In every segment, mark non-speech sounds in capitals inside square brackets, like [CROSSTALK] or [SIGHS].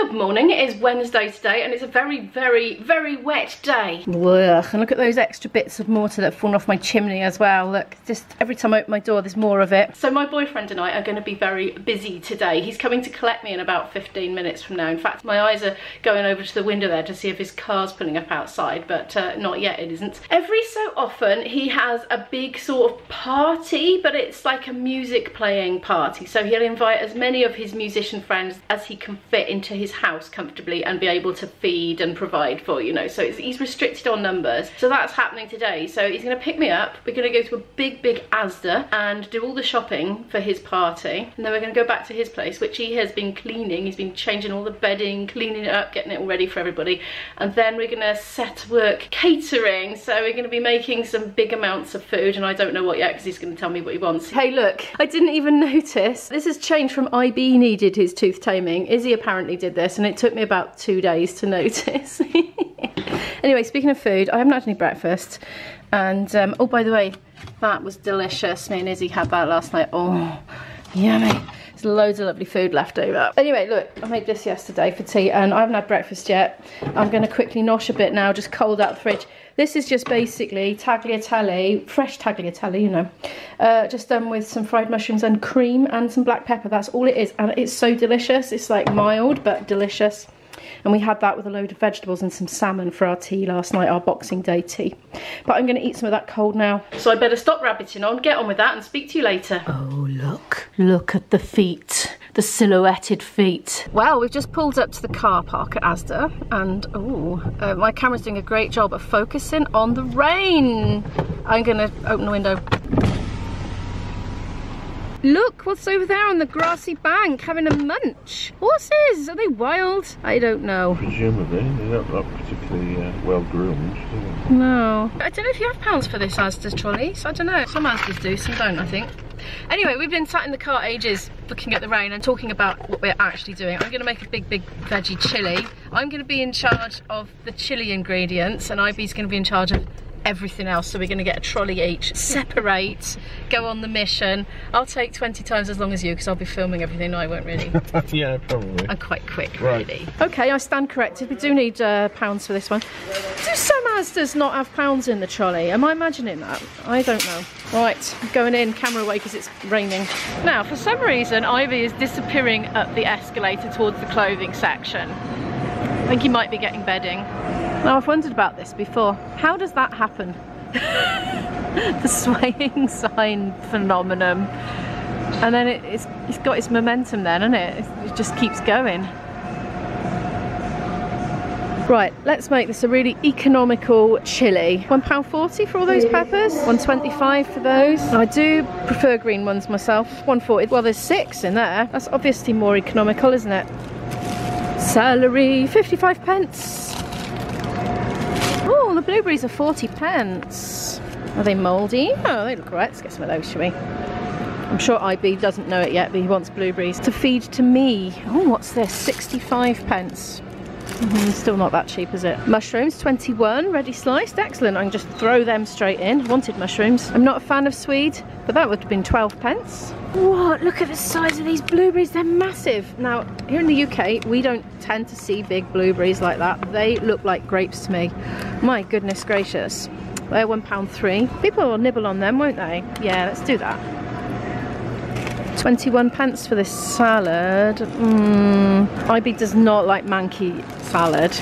Good morning, it is Wednesday today and it's a very, very, very wet day. Ugh, and look at those extra bits of mortar that have fallen off my chimney as well. Look, just every time I open my door there's more of it. So my boyfriend and I are going to be very busy today. He's coming to collect me in about 15 minutes from now. In fact, my eyes are going over to the window there to see if his car's pulling up outside, but uh, not yet, it isn't. Every so often he has a big sort of party, but it's like a music playing party. So he'll invite as many of his musician friends as he can fit into his house comfortably and be able to feed and provide for, you know. So he's restricted on numbers. So that's happening today. So he's going to pick me up. We're going to go to a big, big Asda and do all the shopping for his party. And then we're going to go back to his place, which he has been cleaning. He's been changing all the bedding, cleaning it up, getting it all ready for everybody. And then we're going to set work catering. So we're going to be making some big amounts of food. And I don't know what yet because he's going to tell me what he wants. Hey, look, I didn't even notice. This has changed from IB needed his tooth taming. Izzy apparently did this and it took me about two days to [LAUGHS] notice. anyway, speaking of food, I haven't had any breakfast. And, um, oh, by the way, that was delicious. Me and Izzy had that last night. Oh, yummy. There's loads of lovely food left over. Anyway, look, I made this yesterday for tea and I haven't had breakfast yet. I'm going to quickly nosh a bit now, just cold out the fridge. This is just basically tagliatelle, fresh tagliatelle, you know, uh, just done with some fried mushrooms and cream and some black pepper. That's all it is. And it's so delicious. It's like mild, but delicious. And we had that with a load of vegetables and some salmon for our tea last night, our Boxing Day tea. But I'm going to eat some of that cold now. So I better stop rabbiting on, get on with that and speak to you later. Oh, look. Look at the feet. The silhouetted feet. Well, we've just pulled up to the car park at Asda and, oh, uh, my camera's doing a great job of focusing on the rain. I'm going to open the window. Look, what's over there on the grassy bank having a munch? Horses, are they wild? I don't know. Presumably, they're not, not particularly uh, well groomed. No. I don't know if you have pounds for this Asda's trolleys. I don't know. Some Asda's do, some don't, I think. Anyway, we've been sat in the car ages looking at the rain and talking about what we're actually doing. I'm going to make a big, big veggie chilli. I'm going to be in charge of the chili ingredients and going to be in charge of everything else so we're going to get a trolley each separate go on the mission. I'll take 20 times as long as you because i'll be filming everything i won't really. [LAUGHS] Yeah probably. I'm quite quick Right. really. Okay i stand corrected. We do need uh, pounds for this one. Do some asdas not have pounds in the trolley? Am i imagining that? I don't know. Right going in camera away because it's raining. Now for some reason IB is disappearing up the escalator towards the clothing section. I think he might be getting bedding. Now I've wondered about this before. How does that happen? [LAUGHS] the swaying [LAUGHS] sign phenomenon. And then it, it's, it's got its momentum then, isn't it? It just keeps going. Right, let's make this a really economical chili. £1.40 for all those peppers, 125 for those. I do prefer green ones myself, 140. Well, there's six in there. That's obviously more economical, isn't it? Celery, 55 pence. Oh, the blueberries are 40 pence. Are they mouldy? Oh, they look right. Let's get some of those, shall we? I'm sure IB doesn't know it yet, but he wants blueberries to feed to me. Oh, what's this? 65 pence. Mhm, still not that cheap, is it? Mushrooms, 21, ready sliced. Excellent. I can just throw them straight in. Wanted mushrooms. I'm not a fan of swede, but that would have been 12 pence. What? Look at the size of these blueberries. They're massive. Now, here in the UK, we don't tend to see big blueberries like that. They look like grapes to me. My goodness gracious. They're £1.3. People will nibble on them, won't they? Yeah, let's do that. 21 pence for this salad. Mmm. IB does not like manky salad.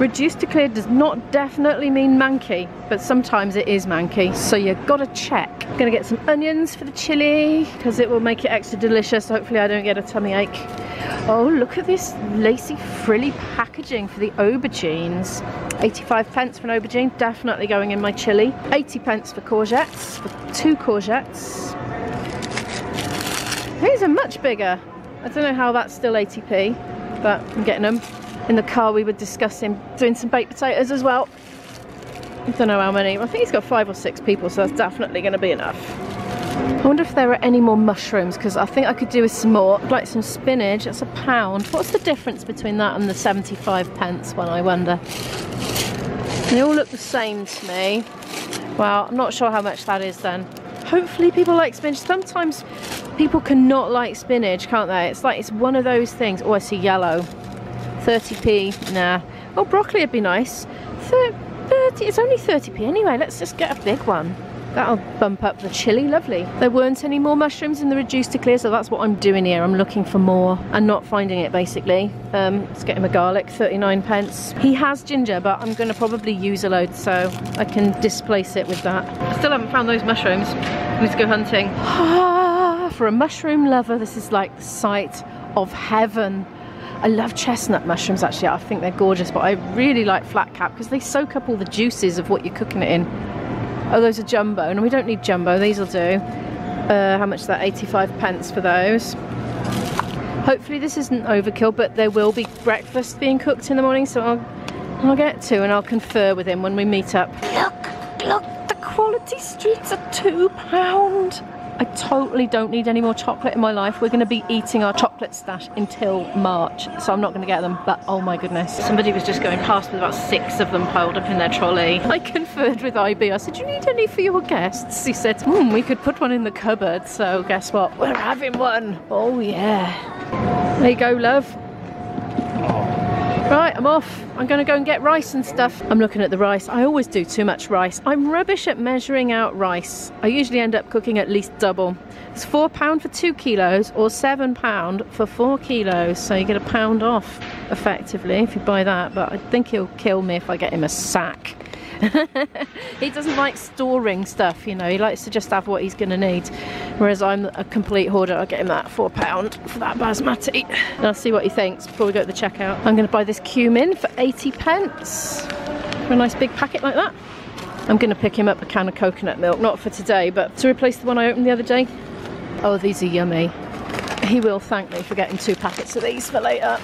Reduced to clear does not definitely mean manky, but sometimes it is manky, so you gotta check. Gonna get some onions for the chili, because it will make it extra delicious. Hopefully I don't get a tummy ache. Oh, look at this lacy frilly packaging for the aubergines. 85 pence for an aubergine, definitely going in my chili. 80 pence for courgettes, for two courgettes. These are much bigger. I don't know how that's still 80p, but I'm getting them. In the car we were discussing doing some baked potatoes as well. I don't know how many. I think he's got five or six people, so that's definitely going to be enough. I wonder if there are any more mushrooms, because I think I could do with some more. I'd like some spinach, that's a pound. What's the difference between that and the 75 pence one, I wonder? They all look the same to me. Well, I'm not sure how much that is then. Hopefully people like spinach. Sometimes people cannot like spinach, can't they? It's like it's one of those things. Oh, I see yellow. 30p, nah. Oh, broccoli would be nice. 30, it's only 30p anyway. Let's just get a big one. That'll bump up the chili, lovely. There weren't any more mushrooms in the reduced to clear, so that's what I'm doing here. I'm looking for more and not finding it, basically. Um, let's get him a garlic, 39 pence. He has ginger, but I'm gonna probably use a load, so I can displace it with that. I still haven't found those mushrooms. I need to go hunting. [SIGHS] for a mushroom lover, this is like the sight of heaven. I love chestnut mushrooms actually, I think they're gorgeous, but I really like flat cap because they soak up all the juices of what you're cooking it in. Oh, those are jumbo, and we don't need jumbo, these will do. Uh, how much is that? 85 pence for those. Hopefully this isn't overkill, but there will be breakfast being cooked in the morning, so I'll, I'll get to and I'll confer with him when we meet up. Look, look, the quality streets are two pound. I totally don't need any more chocolate in my life. We're going to be eating our chocolate stash until March, so I'm not going to get them, but oh my goodness. Somebody was just going past with about six of them piled up in their trolley. I conferred with IB. I said, do you need any for your guests? He said, hmm, we could put one in the cupboard, so guess what? We're having one. Oh yeah. There you go, love. Right, I'm off. I'm gonna go and get rice and stuff. I'm looking at the rice. I always do too much rice. I'm rubbish at measuring out rice. I usually end up cooking at least double. It's four pound for two kilos or seven pound for four kilos. So you get a pound off effectively if you buy that. But I think he'll kill me if I get him a sack. [LAUGHS] he doesn't like storing stuff, you know, he likes to just have what he's going to need. Whereas I'm a complete hoarder, I'll get him that £4 for that basmati. And I'll see what he thinks before we go to the checkout. I'm going to buy this cumin for 80 pence for a nice big packet like that. I'm going to pick him up a can of coconut milk, not for today, but to replace the one I opened the other day. Oh, these are yummy. He will thank me for getting two packets of these for later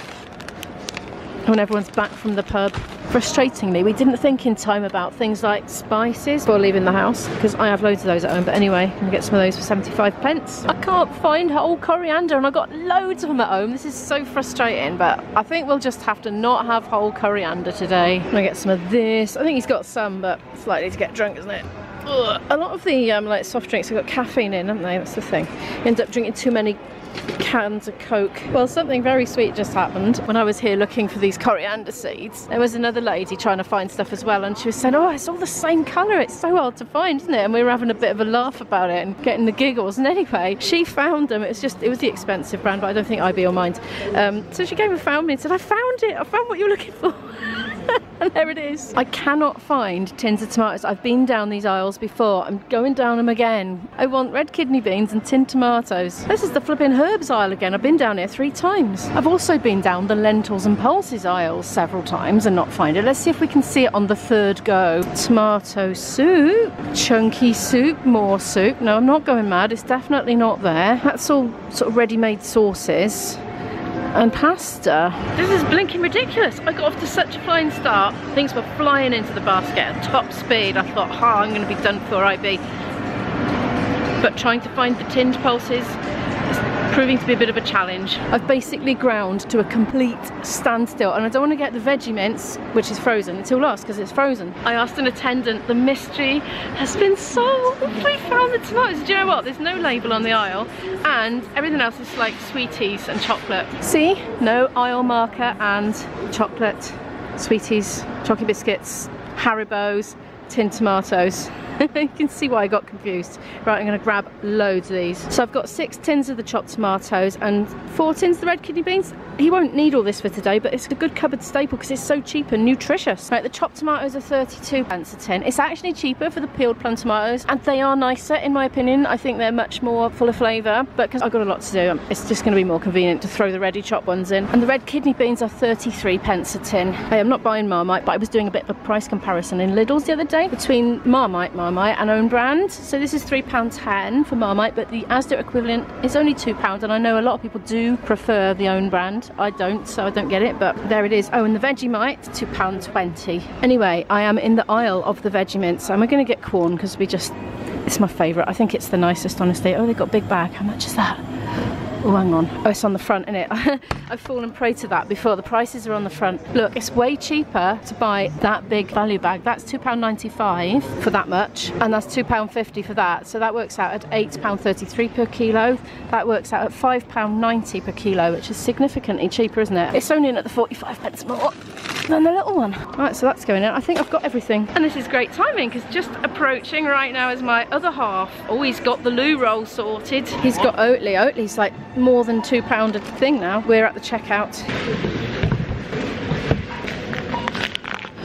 when everyone's back from the pub. Frustratingly, we didn't think in time about things like spices before leaving the house because I have loads of those at home. But anyway, I'm gonna get some of those for 75 pence. I can't find whole coriander and I got loads of them at home. This is so frustrating, but I think we'll just have to not have whole coriander today. I'm gonna get some of this. I think he's got some, but it's likely to get drunk, isn't it? Ugh. A lot of the um, like soft drinks have got caffeine in, haven't they? That's the thing. You end up drinking too many cans of Coke. Well, something very sweet just happened. When I was here looking for these coriander seeds, there was another lady trying to find stuff as well, and she was saying, oh, it's all the same colour. It's so hard to find, isn't it? And we were having a bit of a laugh about it and getting the giggles. And anyway, she found them. It was just, it was the expensive brand, but I don't think IB will mind. Um, so she came and found me and said, I found it. I found what you're looking for. [LAUGHS] and [LAUGHS] there it is. I cannot find tins of tomatoes. I've been down these aisles before. I'm going down them again. I want red kidney beans and tin tomatoes. This is the flipping herbs aisle again. I've been down here three times. I've also been down the lentils and pulses aisles several times and not find it. Let's see if we can see it on the third go. Tomato soup, chunky soup, more soup. No, I'm not going mad. It's definitely not there. That's all sort of ready-made sauces and pasta. This is blinking ridiculous. I got off to such a flying start. Things were flying into the basket at top speed. I thought, ha, oh, I'm going to be done for IB. But trying to find the tinned pulses proving to be a bit of a challenge. I've basically ground to a complete standstill and I don't want to get the veggie mince, which is frozen, until last because it's frozen. I asked an attendant, the mystery has been solved. We found the tomatoes. Do you know what? There's no label on the aisle and everything else is like sweeties and chocolate. See? No aisle marker and chocolate, sweeties, chocolate biscuits, Haribo's, tin tomatoes. [LAUGHS] you can see why I got confused. Right, I'm gonna grab loads of these. So I've got six tins of the chopped tomatoes and four tins of the red kidney beans. He won't need all this for today, but it's a good cupboard staple because it's so cheap and nutritious. Right, the chopped tomatoes are 32 pence a tin. It's actually cheaper for the peeled plum tomatoes and they are nicer in my opinion. I think they're much more full of flavour, but because I've got a lot to do, um, it's just gonna be more convenient to throw the ready chopped ones in. And the red kidney beans are 33 pence a tin. I'm not buying Marmite, but I was doing a bit of a price comparison in Lidl's the other day between Marmite, Marmite Marmite and own brand. So this is £3.10 for Marmite, but the Asda equivalent is only £2 and I know a lot of people do prefer the own brand. I don't, so I don't get it, but there it is. Oh, and the Vegemite, £2.20. Anyway, I am in the aisle of the Vegemite, so I'm going to get corn because we just, it's my favourite. I think it's the nicest, honestly. Oh, they've got a big bag. How much is that? Oh, hang on. Oh, it's on the front, isn't it? [LAUGHS] I've fallen prey to that before. The prices are on the front. Look, it's way cheaper to buy that big value bag. That's £2.95 for that much, and that's £2.50 for that. So that works out at £8.33 per kilo. That works out at £5.90 per kilo, which is significantly cheaper, isn't it? It's only in at the 45 pence more than the little one. Right, so that's going in. I think I've got everything. And this is great timing because just approaching right now is my other half. Oh, he's got the loo roll sorted. He's got Oatly. Oatly's like more than two pound a thing now. We're at the checkout.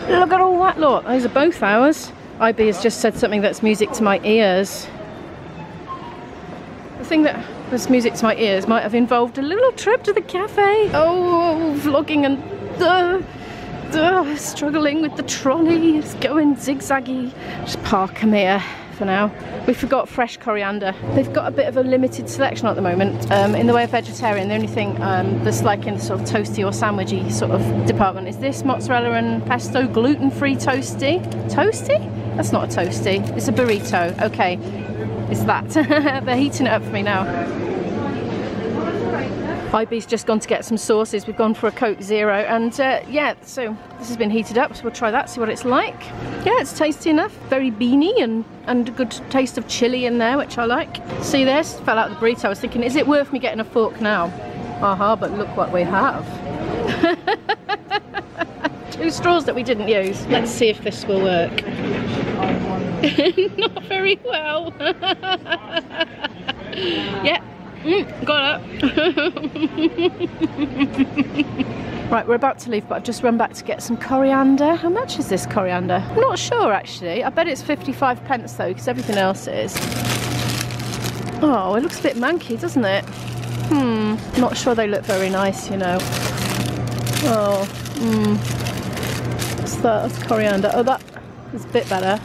Look at all that lot. Those are both ours. IB has just said something that's music to my ears. The thing that was music to my ears might have involved a little trip to the cafe. Oh, vlogging and uh, uh, struggling with the trolley. It's going zigzaggy. Just park him here for now. We forgot fresh coriander. They've got a bit of a limited selection at the moment um, in the way of vegetarian. The only thing um, that's like in the sort of toasty or sandwichy sort of department is this mozzarella and pesto gluten-free toasty. Toasty? That's not a toasty. It's a burrito. Okay, it's that. [LAUGHS] They're heating it up for me now. IB's just gone to get some sauces. We've gone for a Coke Zero and uh, yeah, so this has been heated up, so we'll try that, see what it's like. Yeah, it's tasty enough, very beany and, and a good taste of chili in there, which I like. See this? Fell out of the burrito. I was thinking, is it worth me getting a fork now? Aha, but look what we have. [LAUGHS] Two straws that we didn't use. Let's see if this will work. [LAUGHS] Not very well. [LAUGHS] yeah, Mm, got it. right, we're about to leave, but I've just run back to get some coriander. How much is this coriander? I'm not sure, actually. I bet it's 55 pence, though, because everything else is. Oh, it looks a bit manky, doesn't it? Hmm, not sure they look very nice, you know. Oh, hmm. That's coriander. Oh, that is a bit better.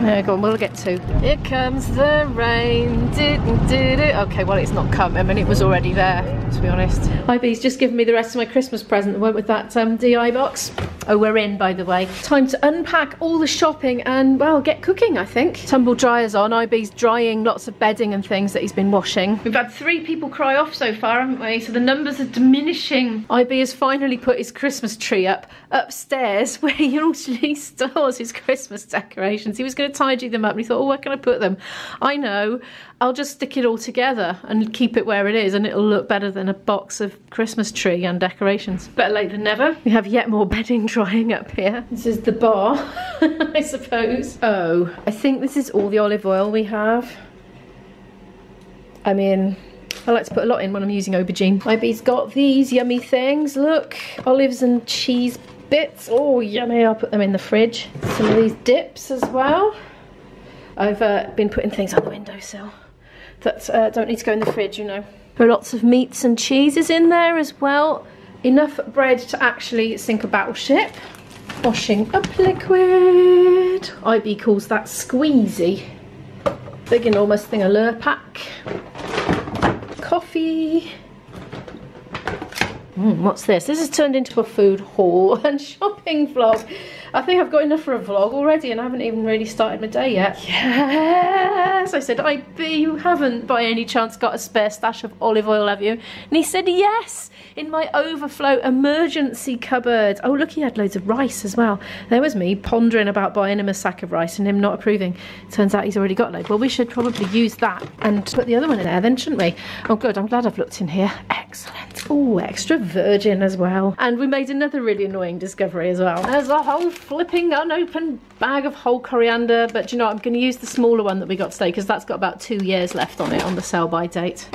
There, we go we'll get to. Here comes the rain. Do, do, do. Okay, well, it's not come. I mean, it was already there, to be honest. IB's just given me the rest of my Christmas present that went with that um, DI box. Oh, we're in, by the way. Time to unpack all the shopping and, well, get cooking, I think. Tumble dryer's on. IB's drying lots of bedding and things that he's been washing. We've had three people cry off so far, haven't we? So the numbers are diminishing. IB has finally put his Christmas tree up upstairs [LAUGHS] where he usually [LAUGHS] stores his Christmas decorations. He was going to tidy them up and he thought, oh, where can I put them? I know. I'll just stick it all together and keep it where it is and it'll look better than a box of Christmas tree and decorations. Better late than never. We have yet more bedding [LAUGHS] drying up here. This is the bar, [LAUGHS] I suppose. Oh, I think this is all the olive oil we have. I mean, I like to put a lot in when I'm using aubergine. IB's got these yummy things. Look, olives and cheese bits. Oh, yummy. I'll put them in the fridge. Some of these dips as well. I've uh, been putting things on the windowsill that uh, don't need to go in the fridge, you know. There are lots of meats and cheeses in there as well. Enough bread to actually sink a battleship. Washing up liquid. IB calls that squeezy. Big enormous thing of Lurpak. Coffee. Mm, what's this? This has turned into a food haul [LAUGHS] and shopping vlog. I think I've got enough for a vlog already and I haven't even really started my day yet. Yes! I said, I bet you haven't by any chance got a spare stash of olive oil, have you? And he said, yes, in my overflow emergency cupboard. Oh, look, he had loads of rice as well. There was me pondering about buying him a sack of rice and him not approving. Turns out he's already got a load. Well, we should probably use that and put the other one in there then, shouldn't we? Oh, good. I'm glad I've looked in here. Excellent. Oh, extra virgin as well. And we made another really annoying discovery as well. There's a whole flipping unopened bag of whole coriander, but you know, I'm going to use the smaller one that we got today because that's got about two years left on it on the sell by date.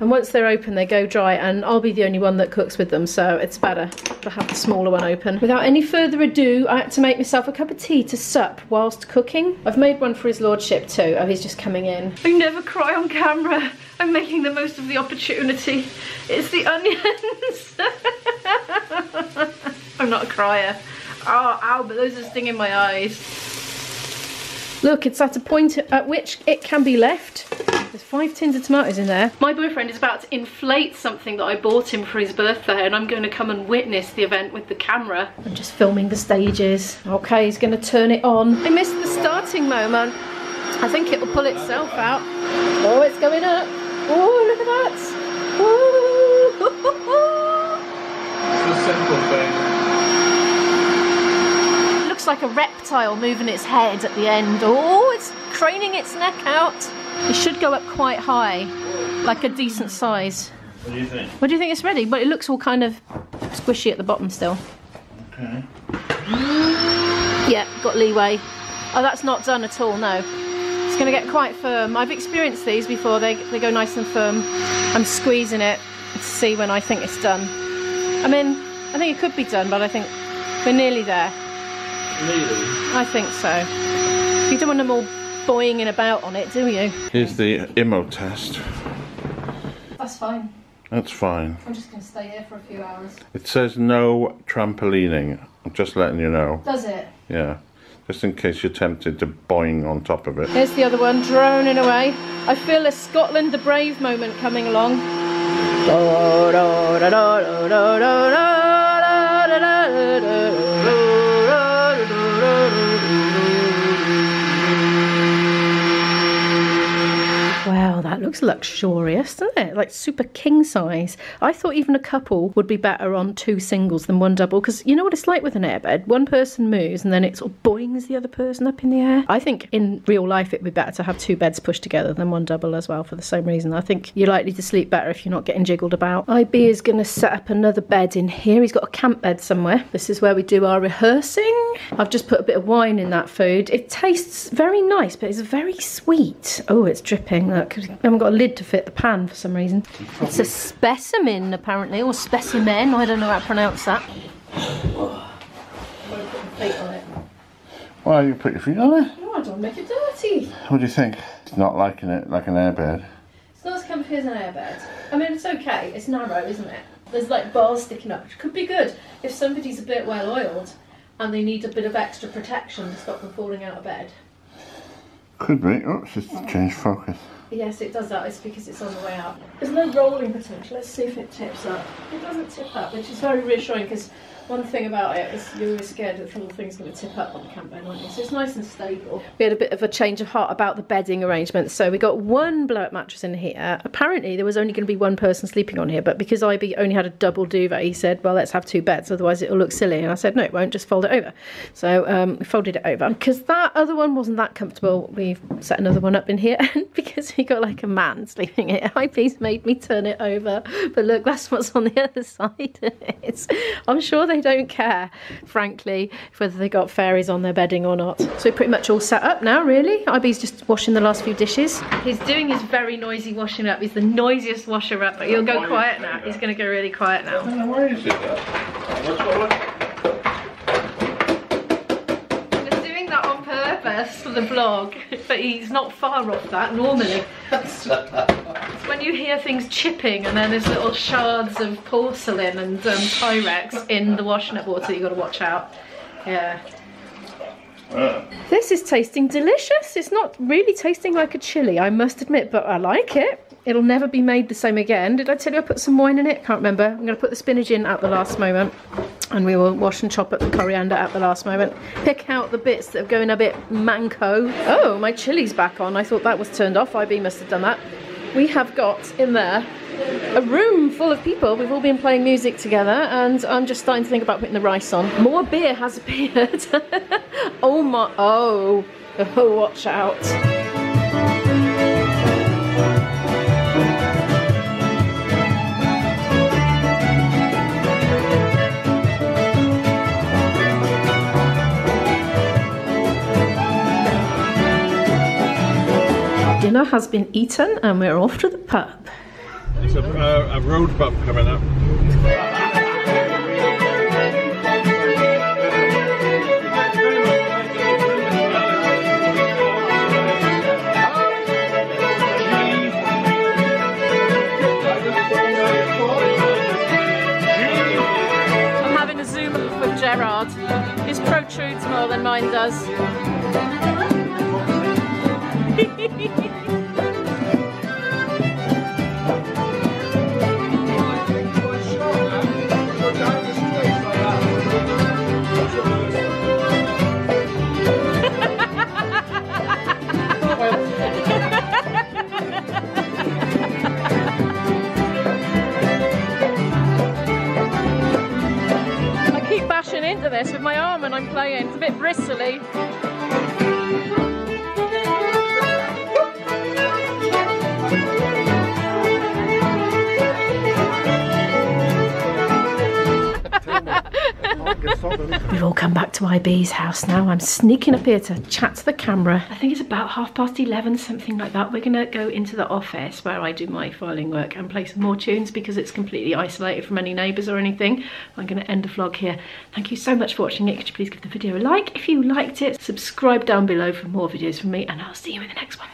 And once they're open, they go dry, and I'll be the only one that cooks with them, so it's better to have the smaller one open. Without any further ado, I had to make myself a cup of tea to sup whilst cooking. I've made one for his lordship too. Oh, he's just coming in. I never cry on camera. I'm making the most of the opportunity. It's the onions. [LAUGHS] I'm not a crier. Oh, ow, but those are stinging my eyes. Look, it's at a point at which it can be left. There's five tins of tomatoes in there. My boyfriend is about to inflate something that I bought him for his birthday and I'm going to come and witness the event with the camera. I'm just filming the stages. Okay, he's going to turn it on. I missed the starting moment. I think it'll pull itself out. Oh, it's going up. Oh, look at that! [LAUGHS] It's a simple thing. Like a reptile moving its head at the end. Oh, it's craning its neck out. It should go up quite high, like a decent size. What do you think? What do you think it's ready? But it looks all kind of squishy at the bottom still. Okay. Yeah, got leeway. Oh, that's not done at all, no. It's going to get quite firm. I've experienced these before, they, they go nice and firm. I'm squeezing it to see when I think it's done. I mean, I think it could be done, but I think we're nearly there. Nearly. I think so. You don't want them all boinging about on it, do you? Here's the IMO test. That's fine. That's fine. I'm just going to stay here for a few hours. It says no trampolining. I'm just letting you know. Does it? Yeah. Just in case you're tempted to boing on top of it. Here's the other one, droning away. I feel a Scotland the Brave moment coming along. Wow, that looks luxurious, doesn't it? Like super king size. I thought even a couple would be better on two singles than one double because you know what it's like with an airbed? One person moves and then it sort of boings the other person up in the air. I think in real life it'd be better to have two beds pushed together than one double as well for the same reason. I think you're likely to sleep better if you're not getting jiggled about. IB is going to set up another bed in here. He's got a camp bed somewhere. This is where we do our rehearsing. I've just put a bit of wine in that food. It tastes very nice, but it's very sweet. Oh, it's dripping. Look, I haven't got a lid to fit the pan for some reason. It's a specimen, apparently, or specimen. I don't know how to pronounce that. Why you put your feet on it? Oh, I don't make it dirty. What do you think? It's not liking it like an airbed. It's not as comfy as an airbed. I mean, it's okay. It's narrow, isn't it? There's like bars sticking up, which could be good if somebody's a bit well oiled and they need a bit of extra protection to stop them falling out of bed. Could be. Oh, it's just changed focus. Yes, it does that. It's because it's on the way out. There's no rolling potential. Let's see if it tips up. It doesn't tip up, which is very reassuring because one thing about it is you're always scared that the whole thing's going to tip up on the camp bed, aren't you? So it's nice and stable. We had a bit of a change of heart about the bedding arrangement. So we got one blow up mattress in here. Apparently there was only going to be one person sleeping on here, but because IB only had a double duvet, he said, well, let's have two beds, otherwise it'll look silly. And I said, no, it won't, just fold it over. So um, we folded it over. Because that other one wasn't that comfortable, we've set another one up in here. [LAUGHS] Because we got like a man sleeping here, [LAUGHS] IB's made me turn it over. But look, that's what's on the [LAUGHS] other side. I'm sure they don't care, frankly, whether they got fairies on their bedding or not. So we're pretty much all set up now, really. IB's just washing the last few dishes. He's doing his very noisy washing up. He's the noisiest washer up, but he'll go quiet now. He's going to go really quiet now. Why is it that? What's what? Doing that on purpose for the vlog, but he's not far off that normally. [LAUGHS] When you hear things chipping and then there's little shards of porcelain and um, Pyrex in the washing up water you've got to watch out. Yeah. This is tasting delicious. It's not really tasting like a chili, I must admit, but I like it. It'll never be made the same again. Did I tell you I put some wine in it? Can't remember. I'm going to put the spinach in at the last moment. And we will wash and chop up the coriander at the last moment. Pick out the bits that are going a bit manco. Oh, my chili's back on. I thought that was turned off. IB must have done that. We have got in there a room full of people. We've all been playing music together, and I'm just starting to think about putting the rice on. More beer has appeared. [LAUGHS] oh my! Oh, oh! Watch out! Dinner has been eaten, and we're off to the pub. It's a, uh, a road bump coming up. I'm having a zoom with Gerard. His protrudes more than mine does. bashing into this with my arm and I'm playing. It's a bit bristly. We've all come back to IB's house now. I'm sneaking up here to chat to the camera. I think it's about half past 11, something like that. We're gonna go into the office where I do my filing work and play some more tunes because it's completely isolated from any neighbours or anything. I'm gonna end the vlog here. Thank you so much for watching it. Could you please give the video a like if you liked it? Subscribe down below for more videos from me and I'll see you in the next one.